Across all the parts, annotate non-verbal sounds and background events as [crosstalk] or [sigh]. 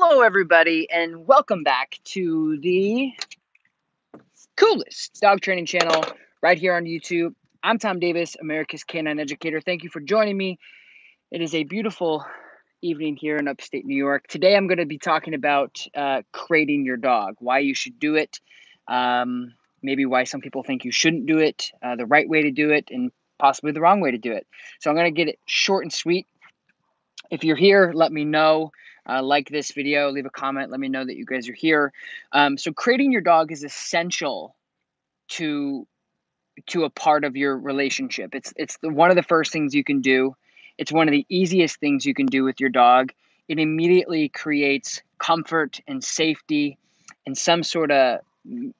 Hello, everybody, and welcome back to the coolest dog training channel right here on YouTube. I'm Tom Davis, America's Canine Educator. Thank you for joining me. It is a beautiful evening here in upstate New York. Today, I'm going to be talking about uh, crating your dog, why you should do it, um, maybe why some people think you shouldn't do it, uh, the right way to do it, and possibly the wrong way to do it. So, I'm going to get it short and sweet. If you're here, let me know. Uh, like this video, leave a comment, let me know that you guys are here. Um, so, creating your dog is essential to to a part of your relationship. It's it's the, one of the first things you can do. It's one of the easiest things you can do with your dog. It immediately creates comfort and safety and some sort of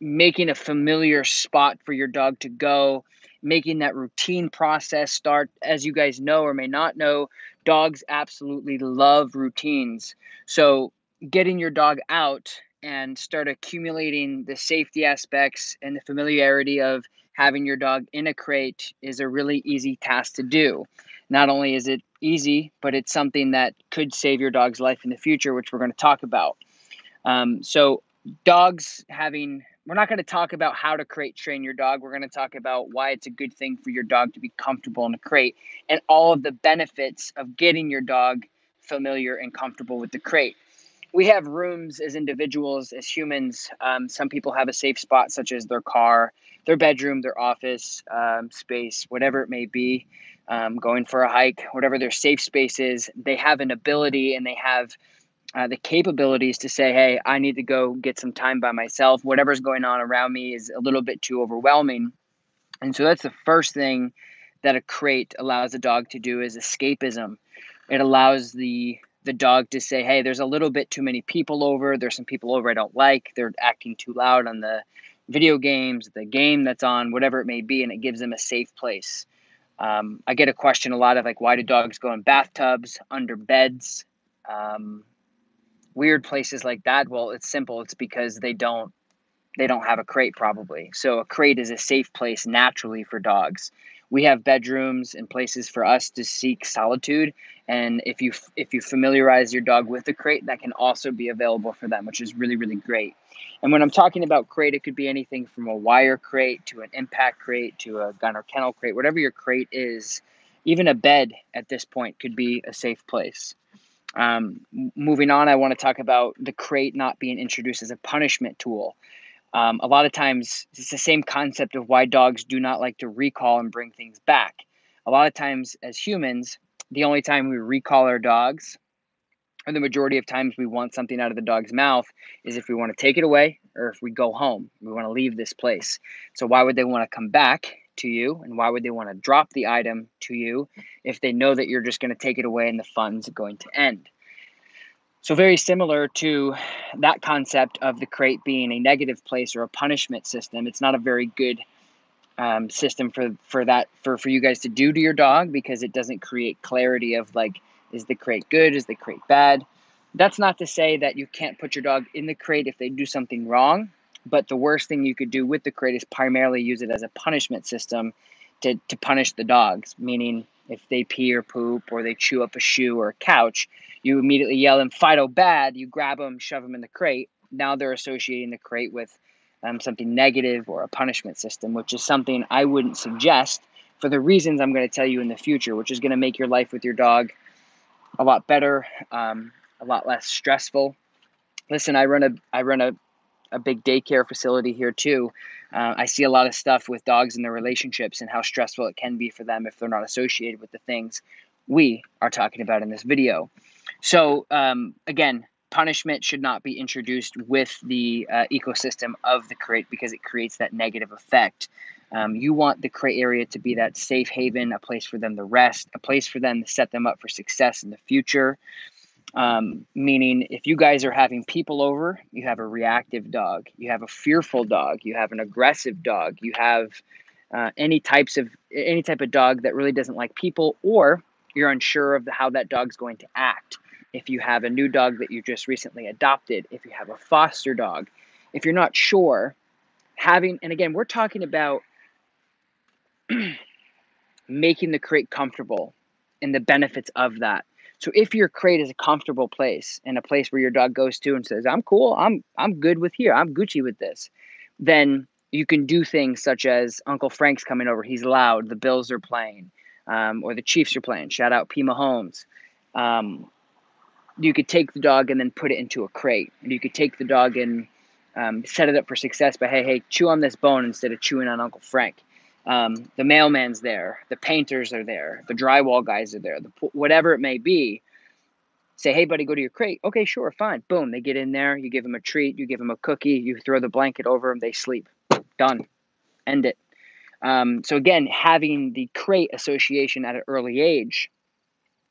making a familiar spot for your dog to go, making that routine process start. As you guys know or may not know, dogs absolutely love routines. So, getting your dog out and start accumulating the safety aspects and the familiarity of having your dog in a crate is a really easy task to do. Not only is it easy, but it's something that could save your dog's life in the future, which we're going to talk about. Um, so, dogs having we're not going to talk about how to crate train your dog. We're going to talk about why it's a good thing for your dog to be comfortable in a crate and all of the benefits of getting your dog familiar and comfortable with the crate. We have rooms as individuals, as humans. Um, some people have a safe spot, such as their car, their bedroom, their office um, space, whatever it may be. Um, going for a hike, whatever their safe space is, they have an ability and they have uh, the capabilities to say, hey, I need to go get some time by myself. Whatever's going on around me is a little bit too overwhelming. And so that's the first thing that a crate allows a dog to do is escapism. It allows the the dog to say, hey, there's a little bit too many people over. There's some people over I don't like. They're acting too loud on the video games, the game that's on, whatever it may be, and it gives them a safe place. Um, I get a question a lot of like, why do dogs go in bathtubs, under beds? Um, weird places like that well it's simple it's because they don't they don't have a crate probably. So a crate is a safe place naturally for dogs. We have bedrooms and places for us to seek solitude and if you if you familiarize your dog with the crate that can also be available for them which is really really great. And when i'm talking about crate it could be anything from a wire crate to an impact crate to a Gunner kennel crate whatever your crate is even a bed at this point could be a safe place um, moving on, I want to talk about the crate not being introduced as a punishment tool. Um, a lot of times, it's the same concept of why dogs do not like to recall and bring things back. A lot of times, as humans, the only time we recall our dogs, or the majority of times we want something out of the dog's mouth, is if we want to take it away or if we go home. We want to leave this place. So, why would they want to come back to you and why would they want to drop the item to you if they know that you're just going to take it away and the fun's going to end? So very similar to that concept of the crate being a negative place or a punishment system it's not a very good um, system for for that for for you guys to do to your dog because it doesn't create clarity of like is the crate good is the crate bad? That's not to say that you can't put your dog in the crate if they do something wrong but the worst thing you could do with the crate is primarily use it as a punishment system to, to punish the dogs, meaning if they pee or poop or they chew up a shoe or a couch, you immediately yell them, Fido bad, you grab them, shove them in the crate. Now they're associating the crate with um, something negative or a punishment system, which is something I wouldn't suggest for the reasons I'm going to tell you in the future, which is going to make your life with your dog a lot better, um, a lot less stressful. Listen, I run a I run a a big daycare facility here too. Uh, I see a lot of stuff with dogs and their relationships and how stressful it can be for them if they're not associated with the things we are talking about in this video. So um, again, punishment should not be introduced with the uh, ecosystem of the crate because it creates that negative effect. Um, you want the crate area to be that safe haven, a place for them to rest, a place for them to set them up for success in the future. Um, meaning, if you guys are having people over, you have a reactive dog, you have a fearful dog, you have an aggressive dog, you have uh, any types of any type of dog that really doesn't like people, or you're unsure of the, how that dog's going to act. If you have a new dog that you just recently adopted, if you have a foster dog, if you're not sure, having and again, we're talking about [clears throat] making the crate comfortable and the benefits of that So if your crate is a comfortable place and a place where your dog goes to and says, "I'm cool, I'm I'm good with here, I'm Gucci with this," then you can do things such as Uncle Frank's coming over, he's loud, the Bills are playing, um, or the Chiefs are playing. Shout out P Mahomes. Um, you could take the dog and then put it into a crate, and you could take the dog and um, set it up for success. But hey, hey, chew on this bone instead of chewing on Uncle Frank. Um, the mailman's there, the painters are there, the drywall guys are there, the whatever it may be. Say, hey, buddy, go to your crate. Okay, sure, fine. Boom, they get in there. You give them a treat. You give them a cookie. You throw the blanket over them. They sleep. Done. End it. Um, so again, having the crate association at an early age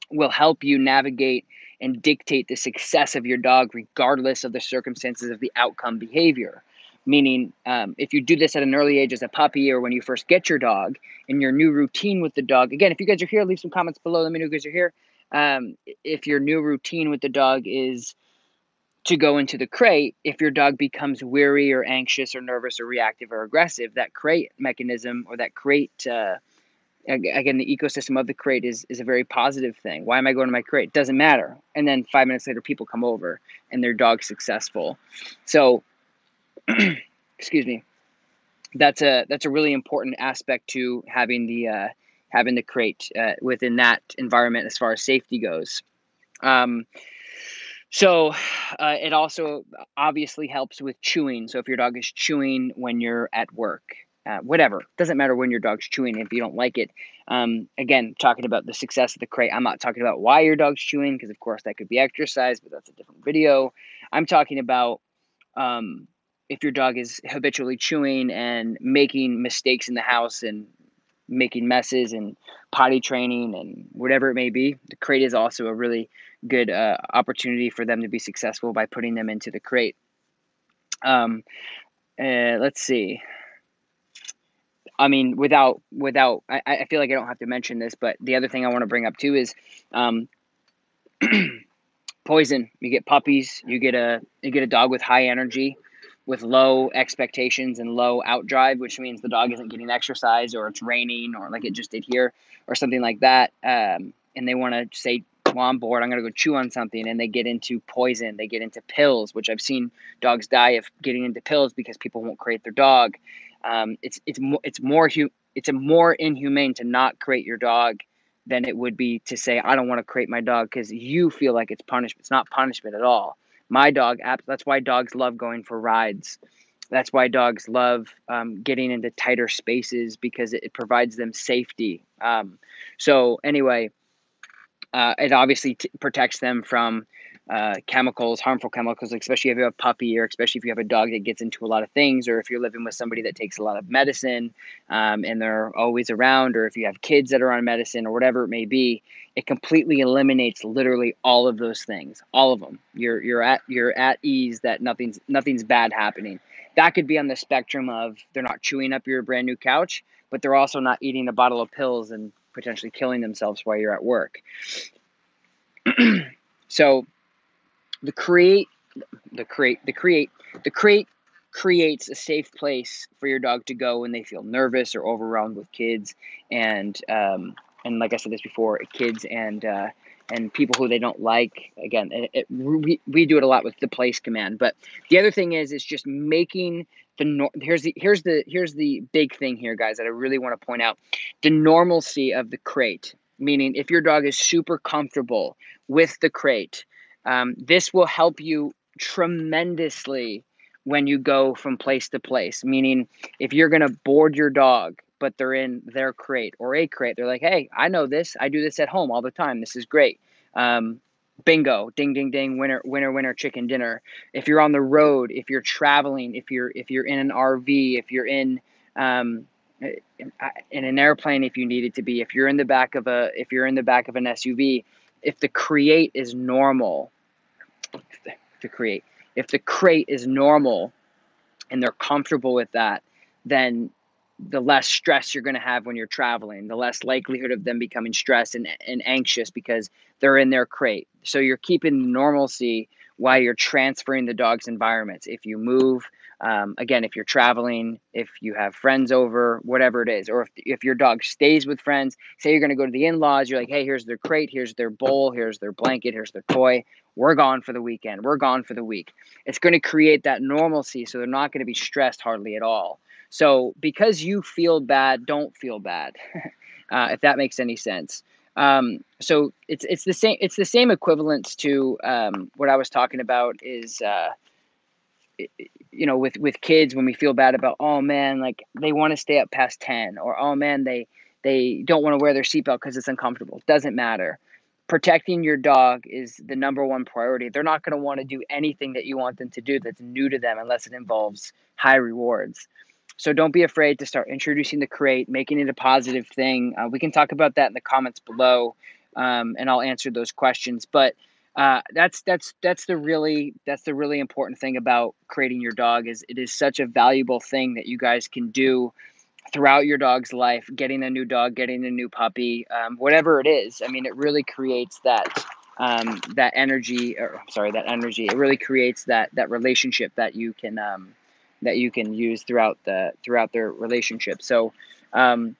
will help you navigate and dictate the success of your dog regardless of the circumstances of the outcome behavior meaning um, if you do this at an early age as a puppy or when you first get your dog in your new routine with the dog again if you guys are here leave some comments below. Let me know you guys are here. Um, if your new routine with the dog is to go into the crate if your dog becomes weary or anxious or nervous or reactive or aggressive that crate mechanism or that crate uh, again the ecosystem of the crate is is a very positive thing. Why am i going to my crate? Doesn't matter. And then five minutes later people come over and their dog's successful. So [clears throat] excuse me. That's a that's a really important aspect to having the uh, having the crate uh, within that environment as far as safety goes. Um, so uh, it also obviously helps with chewing. So if your dog is chewing when you're at work uh, whatever doesn't matter when your dog's chewing if you don't like it. Um, again talking about the success of the crate i'm not talking about why your dog's chewing because of course that could be exercise but that's a different video. I'm talking about um, if your dog is habitually chewing and making mistakes in the house and making messes and potty training and whatever it may be, the crate is also a really good uh, opportunity for them to be successful by putting them into the crate. Um, uh, let's see. I mean, without without, I, I feel like I don't have to mention this, but the other thing I want to bring up too is um, [clears throat] poison. You get puppies. You get a you get a dog with high energy with low expectations and low outdrive, which means the dog isn't getting exercise or it's raining or like it just did here or something like that. Um, and they want to say, well, I'm bored. I'm going to go chew on something. And they get into poison. They get into pills, which I've seen dogs die of getting into pills because people won't crate their dog. Um, it's, it's, mo- it's more, hu- it's a more inhumane to not crate your dog than it would be to say, I don't want to crate my dog because you feel like it's punishment. It's not punishment at all my dog apps. that's why dogs love going for rides that's why dogs love um, getting into tighter spaces because it, it provides them safety um, so anyway uh, it obviously t- protects them from uh, chemicals, harmful chemicals, especially if you have a puppy or especially if you have a dog that gets into a lot of things, or if you're living with somebody that takes a lot of medicine um, and they're always around, or if you have kids that are on medicine or whatever it may be, it completely eliminates literally all of those things, all of them. You're you're at you're at ease that nothing's nothing's bad happening. That could be on the spectrum of they're not chewing up your brand new couch, but they're also not eating a bottle of pills and potentially killing themselves while you're at work. [clears throat] so the create the create the create the crate creates a safe place for your dog to go when they feel nervous or overwhelmed with kids and um, and like I said this before, kids and uh, and people who they don't like. Again, it, it, we, we do it a lot with the place command. But the other thing is, is just making the nor- here's the here's the here's the big thing here, guys, that I really want to point out: the normalcy of the crate. Meaning, if your dog is super comfortable with the crate, um, this will help you tremendously when you go from place to place. Meaning, if you're going to board your dog, but they're in their crate or a crate, they're like, hey, I know this. I do this at home all the time. This is great. Um, bingo, ding, ding, ding, winner, winner, winner, chicken dinner. If you're on the road, if you're traveling, if you're if you're in an RV, if you're in um, in, in an airplane, if you needed to be, if you're in the back of a if you're in the back of an SUV, if the create is normal, to create. If the crate is normal and they're comfortable with that, then the less stress you're going to have when you're traveling, the less likelihood of them becoming stressed and, and anxious because they're in their crate. So you're keeping normalcy while you're transferring the dog's environments. If you move, um, again, if you're traveling, if you have friends over, whatever it is, or if, if your dog stays with friends, say you're going to go to the in laws, you're like, hey, here's their crate, here's their bowl, here's their blanket, here's their toy. We're gone for the weekend. We're gone for the week. It's going to create that normalcy so they're not going to be stressed hardly at all. So because you feel bad, don't feel bad, [laughs] uh, if that makes any sense. Um, so it's it's the same it's the same equivalence to um, what I was talking about is uh, you know with with kids when we feel bad about oh man like they want to stay up past 10 or oh man they they don't want to wear their seatbelt because it's uncomfortable. Doesn't matter. Protecting your dog is the number one priority. They're not going to want to do anything that you want them to do that's new to them unless it involves high rewards. So don't be afraid to start introducing the crate making it a positive thing. Uh, we can talk about that in the comments below um, and i'll answer those questions. But uh, that's that's that's the really that's the really important thing about creating your dog is it is such a valuable thing that you guys can do throughout your dog's life getting a new dog getting a new puppy um, whatever it is. I mean it really creates that um, that energy or sorry that energy. It really creates that that relationship that you can um, that you can use throughout the throughout their relationship. So um,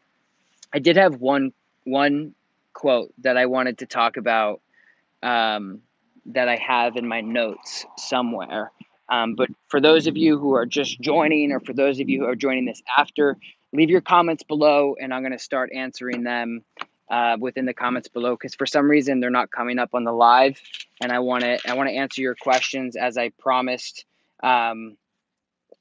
i did have one one quote that i wanted to talk about um, that I have in my notes somewhere. Um, but for those of you who are just joining, or for those of you who are joining this after, leave your comments below, and I'm going to start answering them uh, within the comments below. Because for some reason they're not coming up on the live, and I want to I want to answer your questions as I promised, um,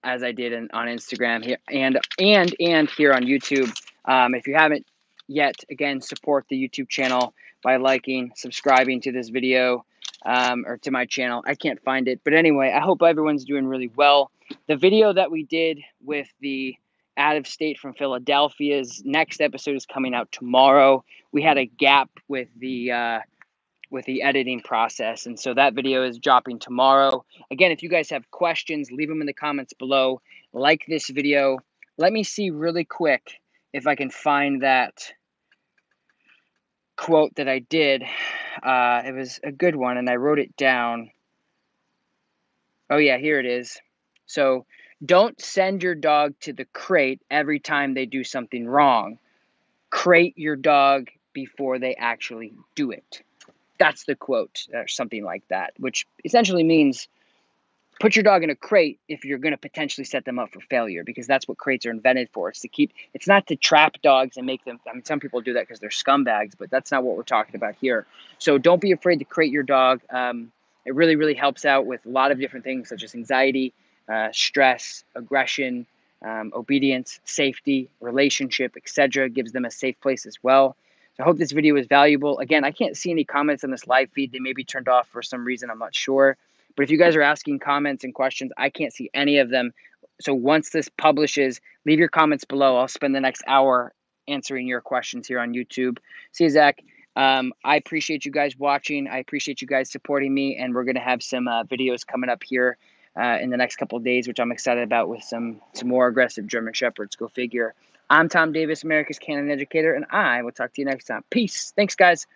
as I did in, on Instagram here and and and here on YouTube. Um, if you haven't yet, again, support the YouTube channel by liking, subscribing to this video um, or to my channel. I can't find it. But anyway, I hope everyone's doing really well. The video that we did with the out of state from Philadelphia's next episode is coming out tomorrow. We had a gap with the uh, with the editing process, and so that video is dropping tomorrow. Again, if you guys have questions, leave them in the comments below. Like this video. Let me see really quick if I can find that quote that I did. Uh, it was a good one, and I wrote it down. Oh, yeah, here it is. So, don't send your dog to the crate every time they do something wrong. Crate your dog before they actually do it. That's the quote, or something like that, which essentially means put your dog in a crate if you're going to potentially set them up for failure because that's what crates are invented for it's to keep it's not to trap dogs and make them i mean some people do that because they're scumbags but that's not what we're talking about here so don't be afraid to crate your dog um, it really really helps out with a lot of different things such as anxiety uh, stress aggression um, obedience safety relationship etc gives them a safe place as well so I hope this video was valuable. Again, I can't see any comments on this live feed. They may be turned off for some reason. I'm not sure. But if you guys are asking comments and questions, I can't see any of them. So once this publishes, leave your comments below. I'll spend the next hour answering your questions here on YouTube. See you, Zach. Um, I appreciate you guys watching. I appreciate you guys supporting me, and we're gonna have some uh, videos coming up here uh, in the next couple days, which I'm excited about with some some more aggressive German Shepherds. Go figure. I'm Tom Davis, America's Canine Educator, and I will talk to you next time. Peace. Thanks, guys.